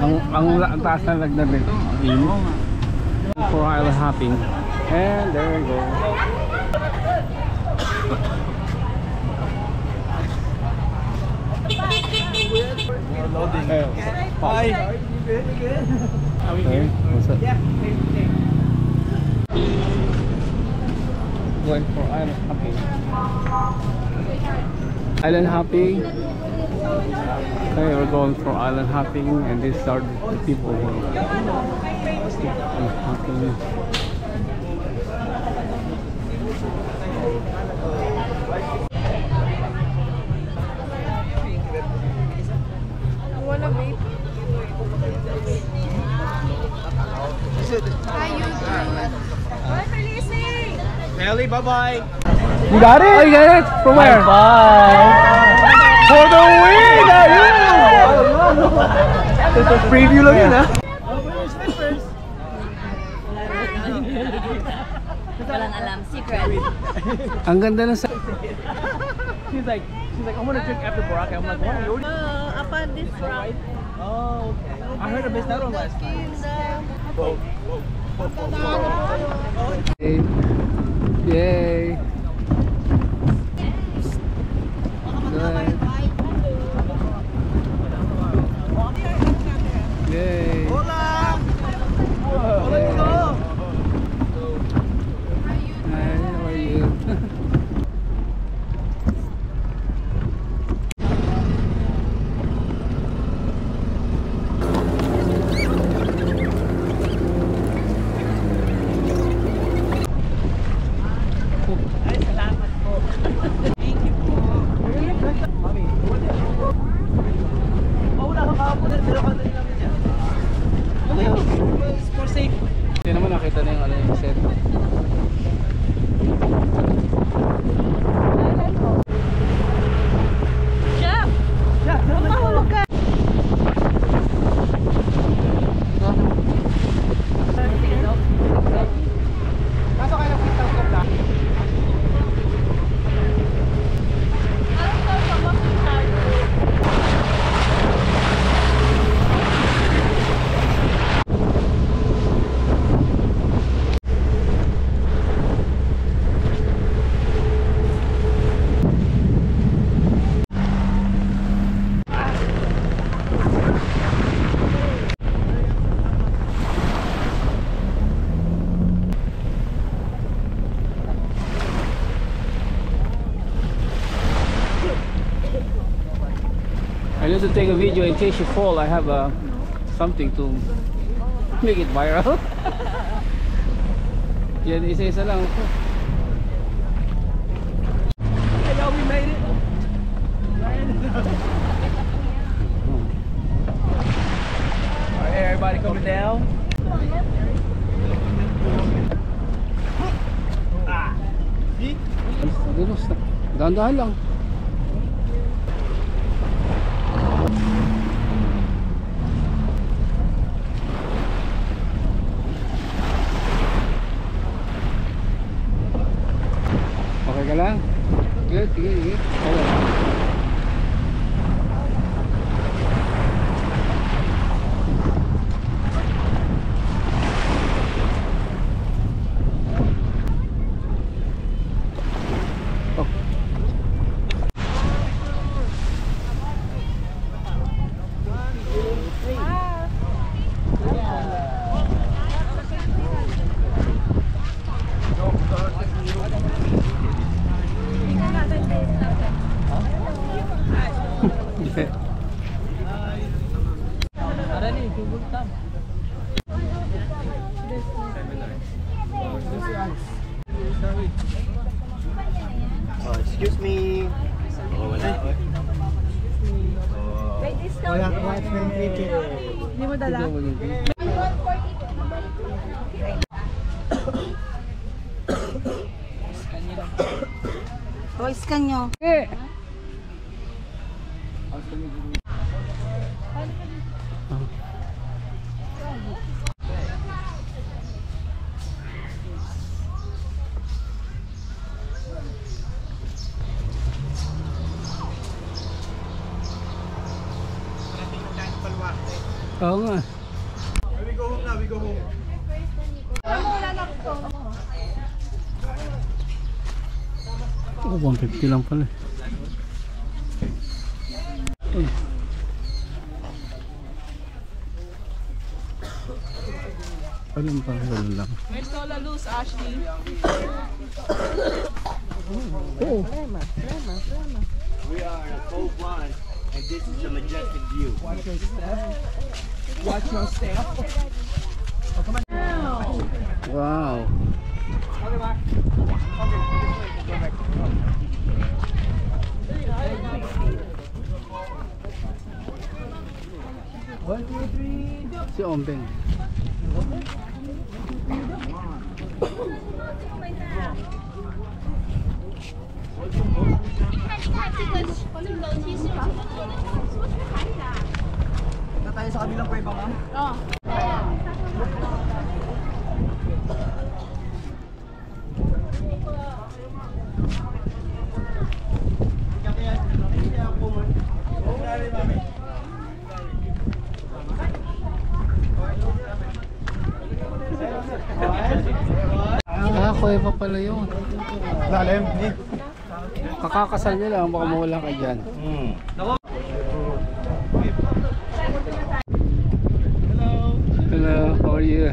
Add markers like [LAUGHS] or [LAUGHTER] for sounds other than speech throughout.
Ang, ang, ang taas na lagnan nito. Init. For island hopping. And there we go. Hey, Hi. Okay, what's up? Going for island hopping. Island hopping. Okay, we're going for island hopping, and these are the people who are hopping. Wanna vape? Hi, YouTube. Bye, Felicie! Nelly, bye-bye. You got it? Oh, you got it? From where? Bye. For the win! Ayun! Preview lang yun, ha? Walang alam. Secret. Ang ganda ng sa... She's like, she's like, I want to drink after Boracay. I'm like, what are you? Uh, upon this round. Oh, okay. I heard of Miss Naro last time. Yay! Yay! I to take a video in case you fall. I have uh, something to make it viral. [LAUGHS] Yan, isa-isa lang. Hey, y'all, we made it. Alright, everybody coming down. Ah. See? Dahan-dahan lang. Arani, pibultam. Oh, excuse me. Oh, wala. May discount. Wala ka expensive. Hindi mo dala? O, scan [COUGHS] [COUGHS] nyo. Eh! Oo nga. We go home now, we go home. Oh, 150 lang pala. Uy. Ayun pala, ganun lang. May sola loose, Ashley. We are in a full blind, And this is the majestic view. Watch your step. Watch your step. Oh, come on. Wow. One, two, three, go. Si Ombeng. Si Ombeng? Na tayo sa kabilang pweba ka? Ah, kuweba pala yun. Lalim, ni. Kakakasal niya lang, baka mawala ka dyan. Hmm. Hello, how are you?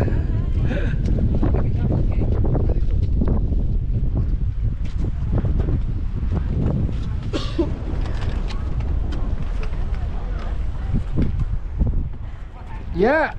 yeah.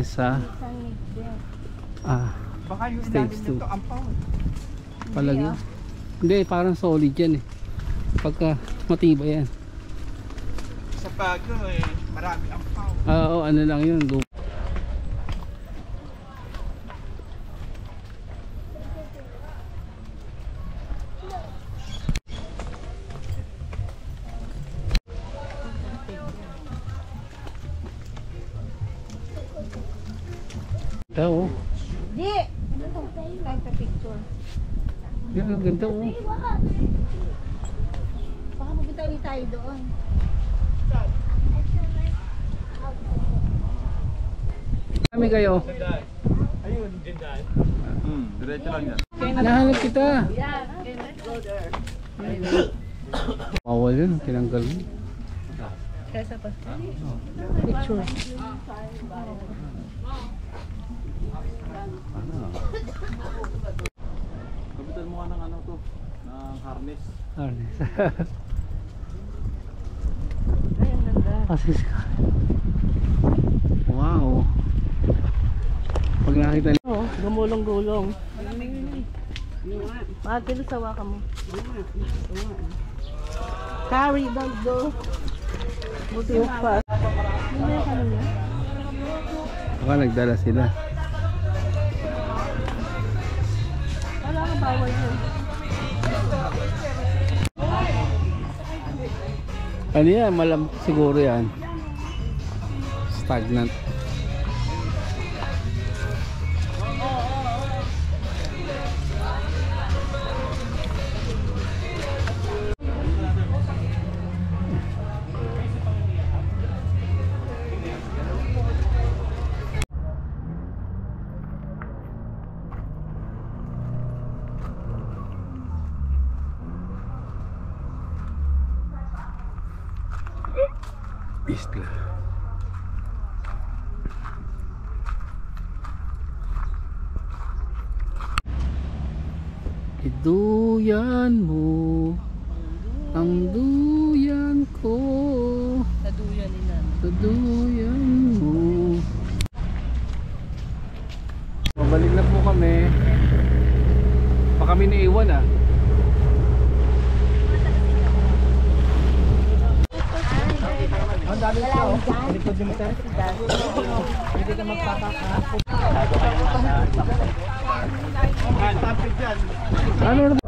Ngayon sa ah, Baka yung Stage ilalim two. nito, ampaw. palagi. Hindi, parang solid yan eh. Pagka matibay yan. Sa bago eh, marami ampaw. Ah, Oo, ano lang yun. Lupa. Magkatabi tayo doon. Kami kayo. Ayun, did that. Hmm, diretso lang yan. Nahanap kita. Yeah, let's go there. Bawal yun, tinanggal mo. Kesa pa. Picture. Ano? Kapitan mo ka ng ano to? Ng harness. Harness. [LAUGHS] Kasi Wow. Pag nakita niyo, Oh, gumulong-gulong. Bakit kilo sawa ka mo? Carry, don't go. Buti yung fast. Baka nagdala sila. Wala kang bawal yun. Ano yan? Malamok siguro yan. Stagnant. Iduyan mo ang duyan ko. Naduyan ni Nan. Tuduyan mo. Pabalik na po kami. Pa kami naiwan ah. Ano na Yeah.